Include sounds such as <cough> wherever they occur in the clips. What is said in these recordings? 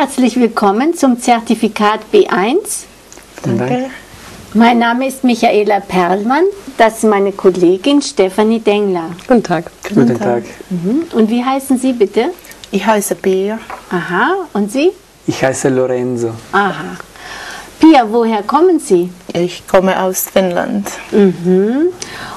Herzlich willkommen zum Zertifikat B1. Danke. Mein Name ist Michaela Perlmann. Das ist meine Kollegin Stefanie Dengler. Guten Tag. Guten Tag. Mhm. Und wie heißen Sie bitte? Ich heiße Pia. Aha. Und Sie? Ich heiße Lorenzo. Aha. Pia, woher kommen Sie? Ich komme aus Finnland. Mhm.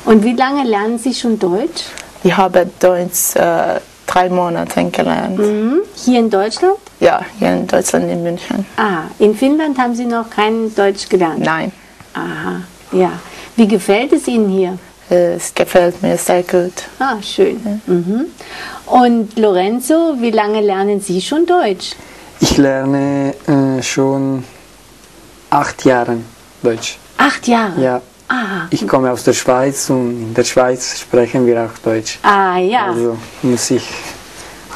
Und wie lange lernen Sie schon Deutsch? Ich habe Deutsch äh, drei Monate gelernt. Mhm. Hier in Deutschland? Ja, hier in Deutschland, in München. Ah, in Finnland haben Sie noch kein Deutsch gelernt? Nein, Aha, ja. Wie gefällt es Ihnen hier? es gefällt mir sehr gut. Ah, schön. Mhm. Und Lorenzo, wie lange lernen Sie schon Deutsch? Ich lerne äh, schon acht Jahre Deutsch. Acht Jahre? Ja, Ah, ich komme aus der Schweiz und in der Schweiz sprechen wir auch Deutsch. ah ja, Also muss ich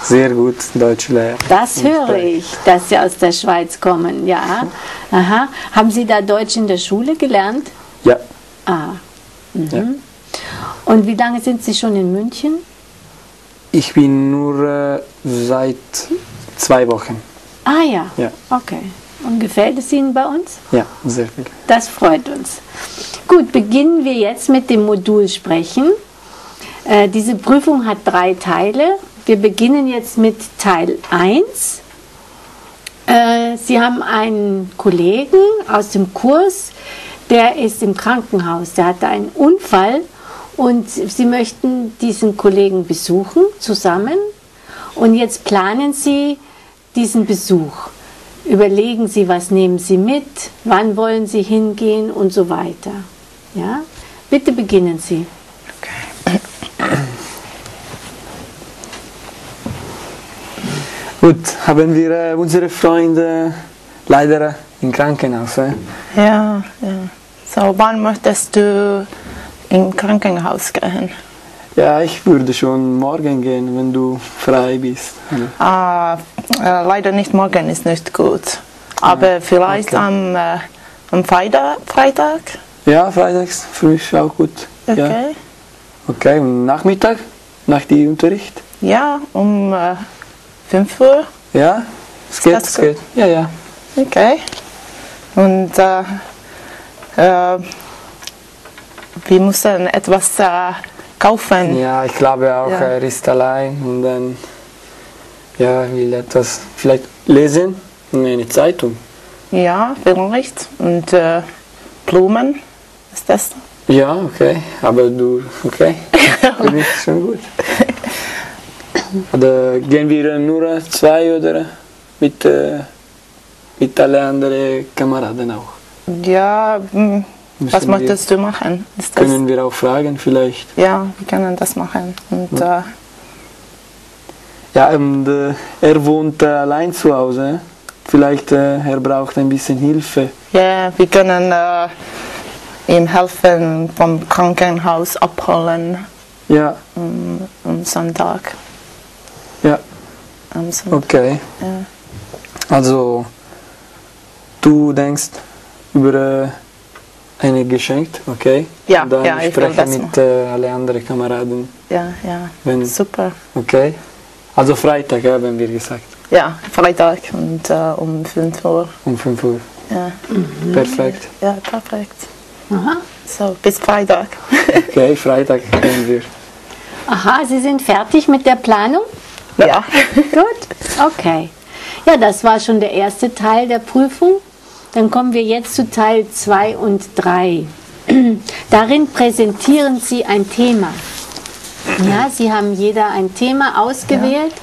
sehr gut Deutsch lernen. das höre ich, dass Sie aus der Schweiz kommen, ja. Aha. Haben Sie da Deutsch in der Schule gelernt? Ja, Ah. Mhm. ja. Und wie lange sind Sie schon in München? Ich bin nur äh, seit zwei Wochen. Ah ja, Ja. okay. Und gefällt es Ihnen bei uns? Ja, sehr viel. Das freut uns. Gut, beginnen wir jetzt mit dem Modul Sprechen. Äh, diese Prüfung hat drei Teile. Wir beginnen jetzt mit Teil 1. Äh, Sie haben einen Kollegen aus dem Kurs, der ist im Krankenhaus, der hatte einen Unfall und Sie möchten diesen Kollegen besuchen zusammen. Und jetzt planen Sie diesen Besuch. Überlegen Sie, was nehmen Sie mit, wann wollen Sie hingehen und so weiter. Ja? Bitte beginnen Sie. Gut, haben wir äh, unsere Freunde leider im Krankenhaus. Äh? Ja, ja. So, wann möchtest du im Krankenhaus gehen? Ja, ich würde schon morgen gehen, wenn du frei bist. Ah, äh, leider nicht morgen ist nicht gut. Aber vielleicht okay. am, äh, am Freitag, Freitag? Ja, freitags früh ist auch gut. Ja. Okay. Okay, und Nachmittag? Nach dem Unterricht? Ja, um äh, 5 Uhr. Ja, es geht, es geht. Ja, ja. Okay. Und äh, äh, wir müssen etwas äh, kaufen. Ja, ich glaube auch, Ja. er ist allein und dann ja, will etwas vielleicht lesen in eine Zeitung. Ja, vielleicht. Und äh, Blumen. Ist das? Ja, okay, aber du, okay, <laughs> für mich schon gut. Oder gehen wir nur zwei oder mit, äh, mit alle anderen Kameraden auch? Ja, hm, was möchtest du machen? Ist? Können wir auch fragen vielleicht? Ja, wir können das machen. Und äh, Ja, und äh, er wohnt äh, allein zu Hause. Vielleicht äh, er braucht ein bisschen Hilfe. ja, wir können äh, ihm helfen vom Krankenhaus abholen Ja, um, am Sonntag. ja, Am Sonntag. okay. Ja. Also, du denkst über äh, eine Geschenk, okay? Ja, Und dann ja, ich spreche mit äh, alle anderen Kameraden, ja, ja. wenn, Super. okay? Also Freitag haben wir gesagt, Ja, Freitag und äh, um 5 Uhr. um 5 Uhr. Ja, Perfekt. ja perfekt. Aha. So, bis Freitag. <laughs> Okay, Freitag gehen wir. Aha, Sie sind fertig mit der Planung? ja. <laughs> Gut, okay. Ja, das war schon der erste Teil der Prüfung. Dann kommen wir jetzt zu Teil 2 und 3. <clears throat> Darin präsentieren Sie ein Thema. Ja, Sie haben jeder ein Thema ausgewählt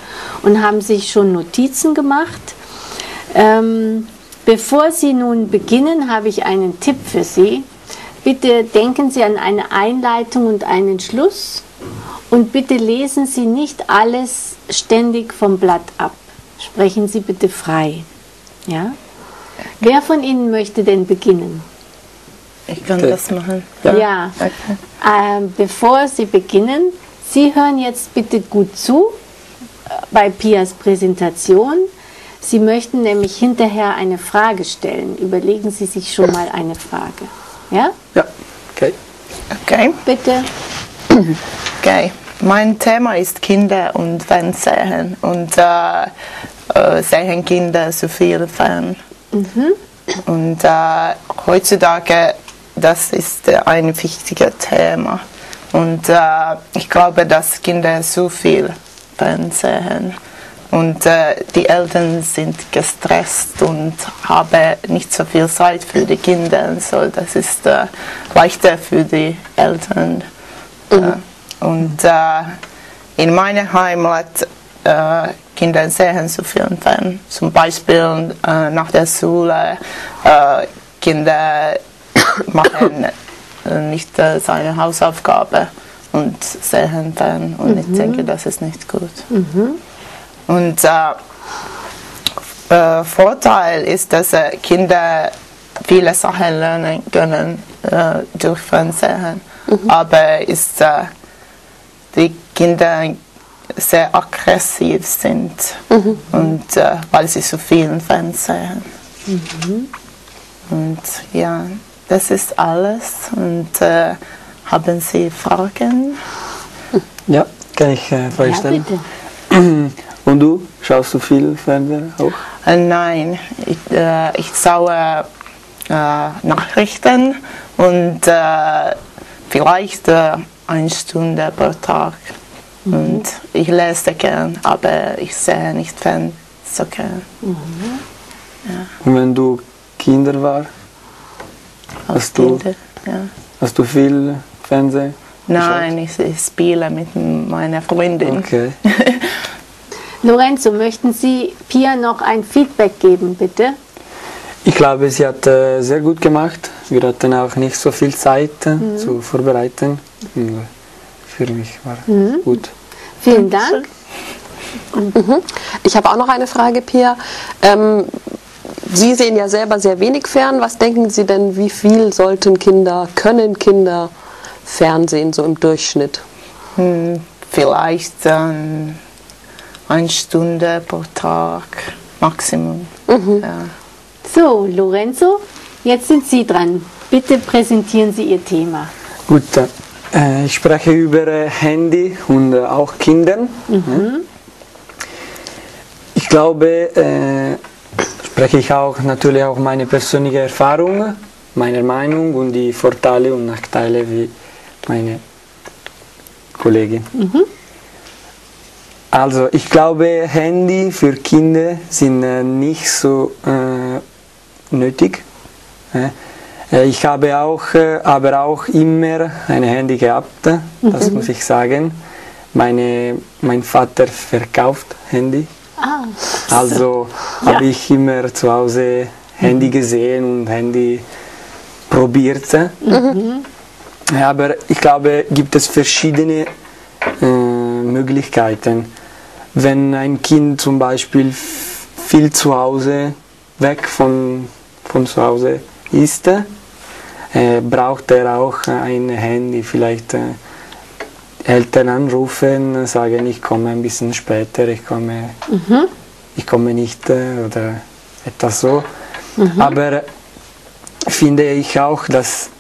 und haben sich schon Notizen gemacht. Ähm, bevor Sie nun beginnen, habe ich einen Tipp für Sie. Bitte denken Sie an eine Einleitung und einen Schluss und bitte lesen Sie nicht alles ständig vom Blatt ab. Sprechen Sie bitte frei. Ja? Wer von Ihnen möchte denn beginnen? Ich kann das machen. Ja. Okay. Ähm, bevor Sie beginnen, Sie hören jetzt bitte gut zu äh, bei Pias Präsentation. Sie möchten nämlich hinterher eine Frage stellen. Überlegen Sie sich schon mal eine Frage. Ja? Ja, okay. Okay. Bitte. Okay. Mein Thema ist Kinder und Fernsehen. Und äh, äh, sehen Kinder zu viel fern. Und äh, heutzutage, das ist äh, ein wichtiges Thema. Und äh, ich glaube, dass Kinder zu viel Fernsehen und äh, die Eltern sind gestresst und haben nicht so viel Zeit für die Kinder. So, das ist äh, leichter für die Eltern. Äh, und äh, in meiner Heimat äh, Kinder sehen viel Fern. Zum Beispiel äh, nach der Schule äh, Kinder <coughs> machen äh, nicht äh, seine Hausaufgabe und sehen fern. Und ich denke, das ist nicht gut. Und äh, äh, Vorteil ist, dass Kinder viele Sachen lernen können durch Fernsehen. Aber ist die Kinder sehr aggressiv sind und äh, weil sie so viel Fernsehen. Und ja, das ist alles. Und äh, haben Sie Fragen? Ja, kann ich äh, Frage Ja, stellen? bitte. <clears throat> Und du, schaust du viel Fernsehen auch? Äh, nein, ich, äh, ich schaue äh, Nachrichten und äh, vielleicht äh, eine Stunde pro Tag. Und ich lese gern, aber ich sehe nicht fern so gern. Und wenn du Kinder war, Hast du- Kinder, Ja. hast du viel Fernsehen? Nein, ich, ich spiele mit meiner Freundin. Okay. <laughs> Lorenzo, möchten Sie Pia noch ein Feedback geben, bitte? Ich glaube, sie hat äh, sehr gut gemacht. Wir hatten auch nicht so viel Zeit äh, zu vorbereiten. Und Für mich war gut. Vielen Dank. Ich habe auch noch eine Frage, Pia. Ähm, Sie sehen ja selber sehr wenig fern. Was denken Sie denn, wie viel sollten Kinder, können Kinder fernsehen, so im Durchschnitt? Hm, Vielleicht ähm, eine Stunde pro Tag Maximum. Ja. So, Lorenzo, jetzt sind Sie dran. Bitte präsentieren Sie Ihr Thema. Gut, äh, ich spreche über äh, Handy und äh, auch Kindern. Ich glaube, äh, spreche ich auch natürlich auch meine persönliche Erfahrung, meine Meinung und die Vorteile und Nachteile wie meine Kollegin. Also ich glaube, Handy für Kinder sind äh, nicht so äh, nötig. Äh, äh, Ich habe auch, äh, aber auch immer ein Handy gehabt, äh, das muss ich sagen. Meine, mein Vater verkauft Handy, Ah, also habe ich immer zu Hause Handy gesehen und Handy probiert. Ja, Aber ich glaube, gibt es verschiedene äh, Möglichkeiten. Wenn ein Kind zum Beispiel viel zu Hause, weg von, von zu Hause ist, äh, braucht er auch ein Handy. Vielleicht äh, Eltern anrufen, sagen, ich komme ein bisschen später, ich komme, ich komme nicht äh, oder etwas so. Aber finde ich auch, dass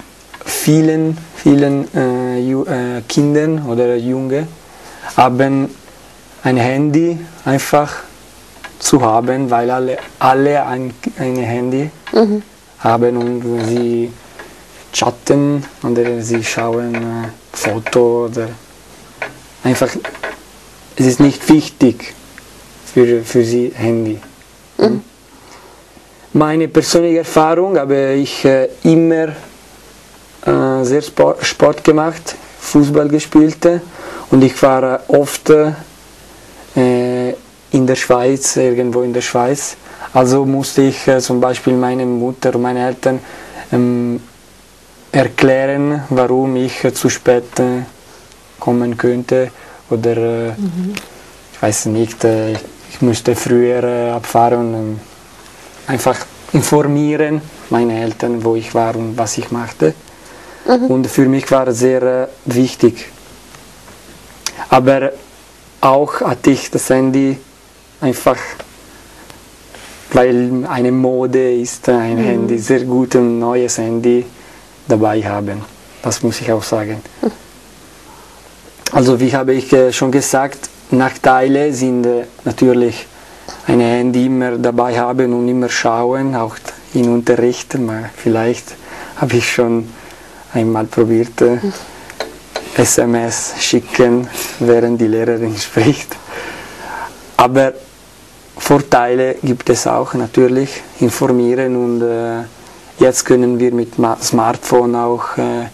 vielen, vielen äh, äh, Kindern oder Junge haben ein Handy einfach zu haben, weil alle, alle ein, ein Handy haben und sie chatten oder sie schauen äh, Foto oder einfach, es ist nicht wichtig für, für sie Handy. Meine persönliche Erfahrung habe ich äh, immer äh, sehr Sport, Sport gemacht, Fußball gespielt äh, und ich war oft äh, in der Schweiz, irgendwo in der Schweiz. Also musste ich äh, zum Beispiel meine Mutter und meine Eltern ähm, erklären, warum ich äh, zu spät äh, kommen könnte oder äh, ich weiß nicht, ich müsste früher abfahren. ähm, einfach informieren meine Eltern, wo ich war und was ich machte. Und für mich war es sehr wichtig. Aber auch hatte ich das Handy einfach, weil eine Mode ist, ein Handy, sehr gut ein neues Handy dabei haben. Das muss ich auch sagen. Also wie habe ich äh, schon gesagt, Nachteile sind äh, natürlich ein Handy immer dabei haben und immer schauen, auch in Unterrichten. Mal Vielleicht habe ich schon einmal probiert, äh, SMS schicken, während die Lehrerin <laughs> spricht. Aber Vorteile gibt es auch natürlich, informieren und äh, jetzt können wir mit Ma Smartphone auch äh,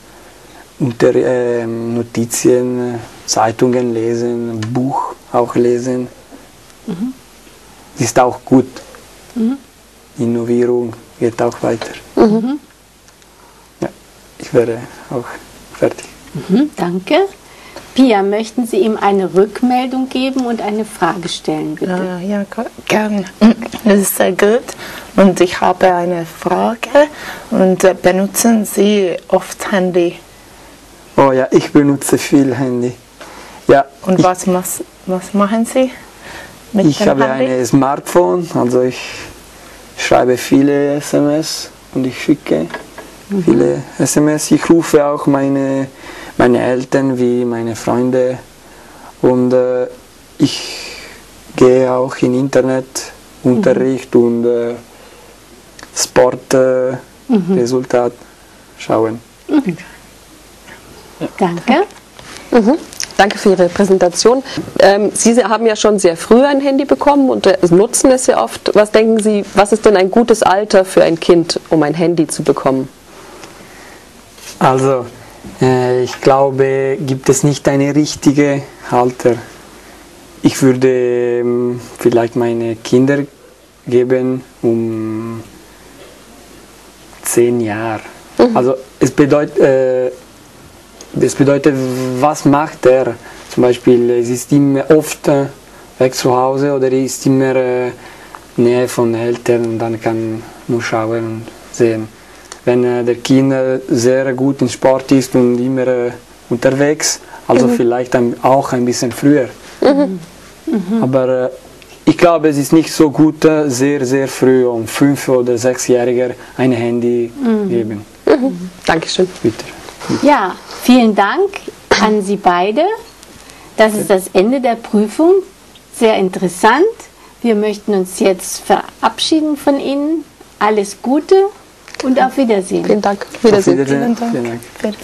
unter, äh, Notizen, äh, Zeitungen lesen, Buch auch lesen. Mhm. Ist auch gut. Mhm. Innovierung geht auch weiter. Mhm. Ja, ich wäre auch fertig. Mhm, danke. Pia, möchten Sie ihm eine Rückmeldung geben und eine Frage stellen, bitte? Ja, ja gerne. Das ist sehr gut. Und ich habe eine Frage. Und äh, benutzen Sie oft Handy? Oh ja, ich benutze viel Handy. Ja, und was, was, was machen Sie? Mit ich habe Handy? ein Smartphone, also ich schreibe viele SMS und ich schicke mhm. viele SMS. Ich rufe auch meine meine Eltern wie meine Freunde und äh, ich gehe auch in Internetunterricht mhm. und äh, Sportresultat äh, schauen. Mhm. Danke. Mhm. Danke für Ihre Präsentation. Ähm, Sie haben ja schon sehr früh ein Handy bekommen und äh, nutzen es ja oft. Was denken Sie, was ist denn ein gutes Alter für ein Kind, um ein Handy zu bekommen? Also, äh, ich glaube, gibt es nicht eine richtige Halter. Ich würde ähm, vielleicht meine Kinder geben um zehn Jahre. Mhm. Also es bedeutet, äh, es bedeutet, was macht er? Zum Beispiel, es ist immer oft äh, weg zu Hause oder ist immer äh, Nähe von Eltern und dann kann nur schauen und sehen wenn äh, der Kind äh, sehr gut im Sport ist und immer äh, unterwegs, also mhm. vielleicht ein, auch ein bisschen früher. Mhm. Mhm. Aber äh, ich glaube, es ist nicht so gut, äh, sehr, sehr früh um fünf- oder sechsjähriger ein Handy mhm. geben. Mhm. Dankeschön. Bitte. Ja, vielen Dank an Sie beide. Das ist das Ende der Prüfung. Sehr interessant. Wir möchten uns jetzt verabschieden von Ihnen. Alles Gute und auf Wiedersehen. Vielen Dank. Wiedersehen. Vielen Dank. Vielen Dank.